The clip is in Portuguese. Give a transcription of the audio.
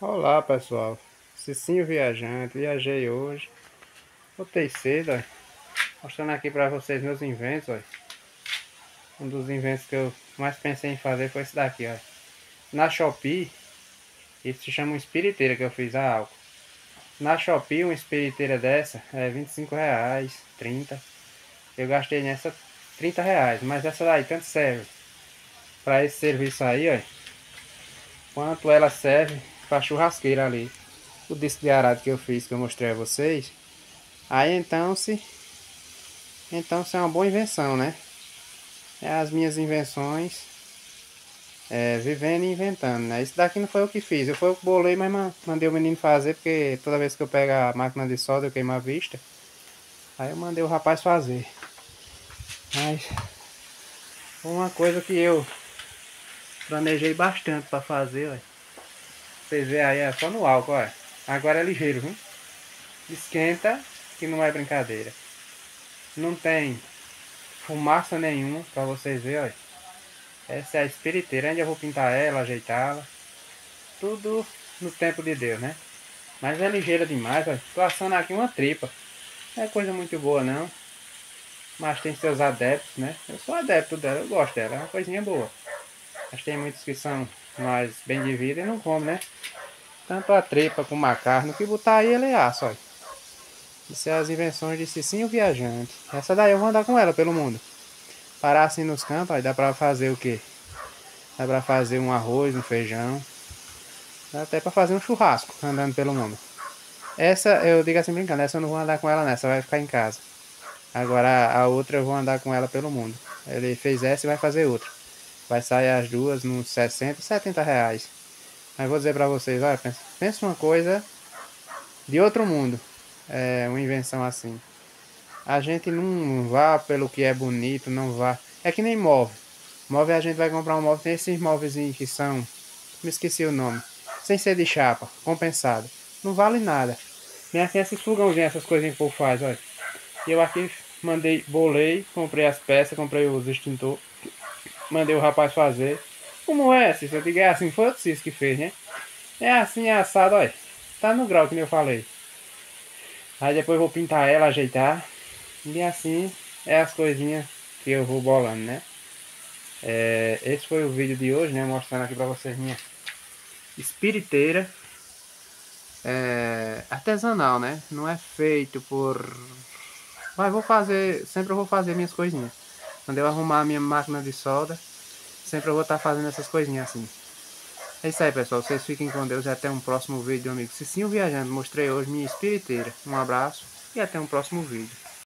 Olá pessoal, Cicinho Viajante, viajei hoje, voltei cedo, ó. mostrando aqui para vocês meus inventos, ó. um dos inventos que eu mais pensei em fazer foi esse daqui, ó. na Shopee, isso se chama espiriteira que eu fiz a álcool, na Shopee uma espiriteira dessa é 25 reais, 30, eu gastei nessa 30 reais, mas essa daí tanto serve para esse serviço aí, ó, quanto ela serve para churrasqueira ali. O disco de arado que eu fiz, que eu mostrei a vocês. Aí então se... Então se é uma boa invenção, né? É as minhas invenções. É, vivendo e inventando, né? Isso daqui não foi o que fiz. Eu foi o que bolei, mas mandei o menino fazer, porque toda vez que eu pego a máquina de solda eu queimo a vista. Aí eu mandei o rapaz fazer. Mas uma coisa que eu planejei bastante para fazer, olha. Vocês veem aí, é só no álcool, olha. Agora é ligeiro, viu? Esquenta, que não é brincadeira. Não tem fumaça nenhuma, pra vocês verem. Essa é a espiriteira, ainda vou pintar ela, ajeitá-la. Tudo no tempo de Deus, né? Mas é ligeira demais, olha. Tô assando aqui uma tripa. Não é coisa muito boa, não. Mas tem seus adeptos, né? Eu sou adepto dela, eu gosto dela, é uma coisinha boa. Mas tem muitos que são mais bem de vida e não come, né? Tanto a trepa como a carne, o que botar aí ele é aço, olha. Isso é as invenções de Cicinho Viajante. Essa daí eu vou andar com ela pelo mundo. Parar assim nos campos, aí dá pra fazer o que? Dá pra fazer um arroz, um feijão. Dá até pra fazer um churrasco andando pelo mundo. Essa, eu digo assim brincando, essa eu não vou andar com ela nessa, vai ficar em casa. Agora a outra eu vou andar com ela pelo mundo. Ele fez essa e vai fazer outra. Vai sair as duas nos 60, 70 reais. Mas vou dizer pra vocês, olha, pensa, pensa uma coisa de outro mundo. É uma invenção assim. A gente não vá pelo que é bonito, não vá. É que nem móvel. Móvel a gente vai comprar um móvel, tem esses móveis que são. Me esqueci o nome. Sem ser de chapa, compensado. Não vale nada. Nem assim esses fogãozinhos, essas coisinhas que o povo faz, olha. E eu aqui mandei, bolei, comprei as peças, comprei os extintores mandei o rapaz fazer. Como é, Cícero? Eu digo, é assim, foi o Cícero que fez, né? É assim, é assado, olha. Tá no grau, que eu falei. Aí depois vou pintar ela, ajeitar. E assim, é as coisinhas que eu vou bolando, né? É, esse foi o vídeo de hoje, né? Mostrando aqui pra vocês minha espiriteira. É, artesanal, né? Não é feito por... Mas vou fazer, sempre eu vou fazer minhas coisinhas. Quando eu arrumar a minha máquina de solda, sempre eu vou estar tá fazendo essas coisinhas assim. É isso aí, pessoal. Vocês fiquem com Deus e até um próximo vídeo, amigo Cicinho Viajando. Mostrei hoje minha espiriteira. Um abraço e até um próximo vídeo.